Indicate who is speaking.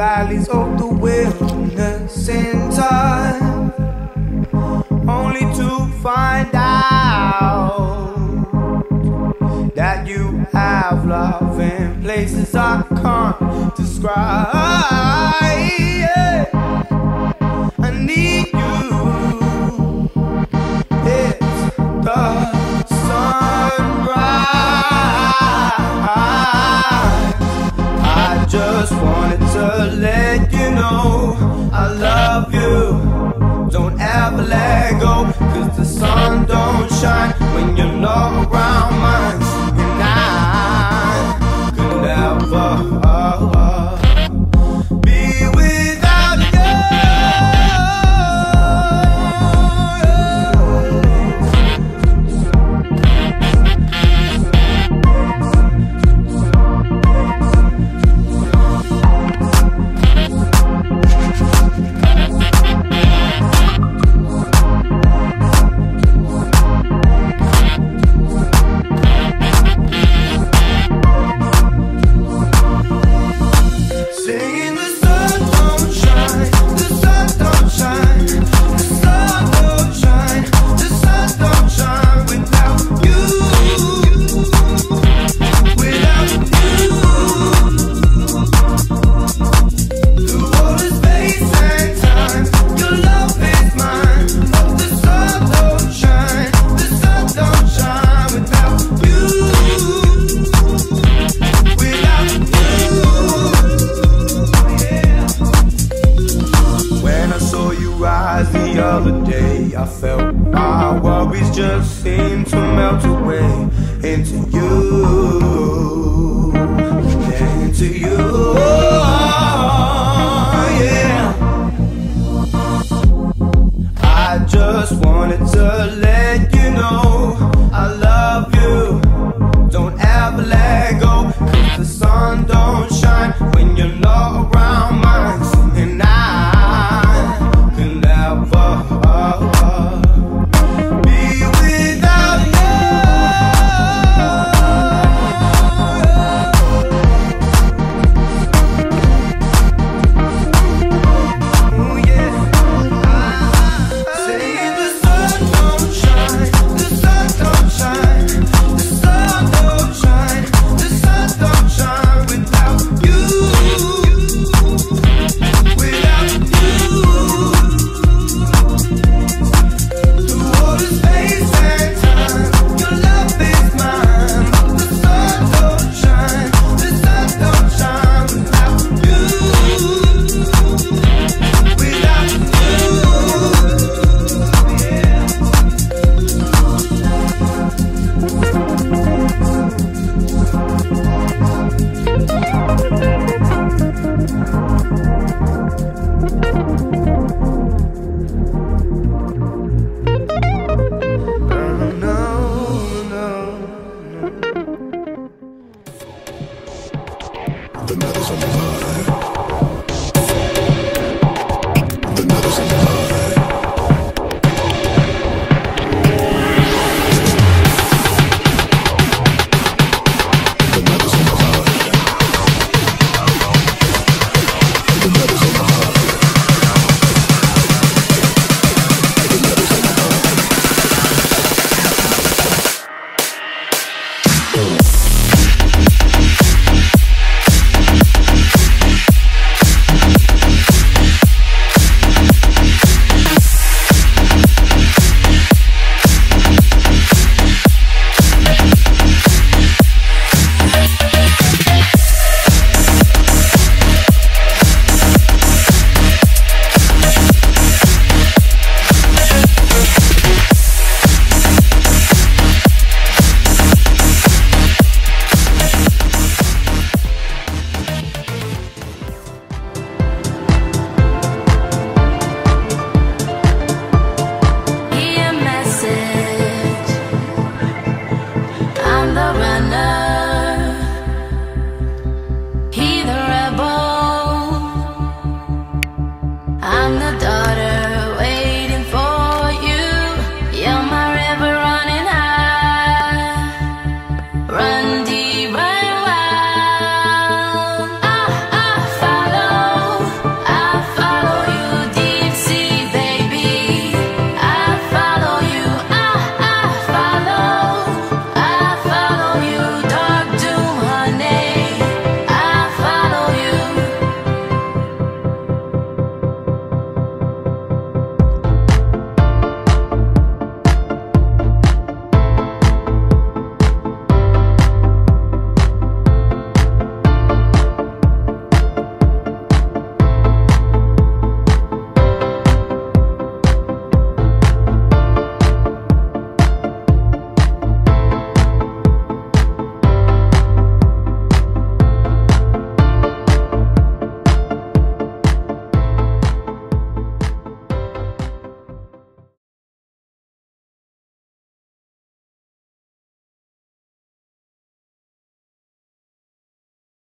Speaker 1: valleys of the wilderness in time, only to find out that you have love in places I can't describe. I need. into you, into you, yeah. I just wanted to let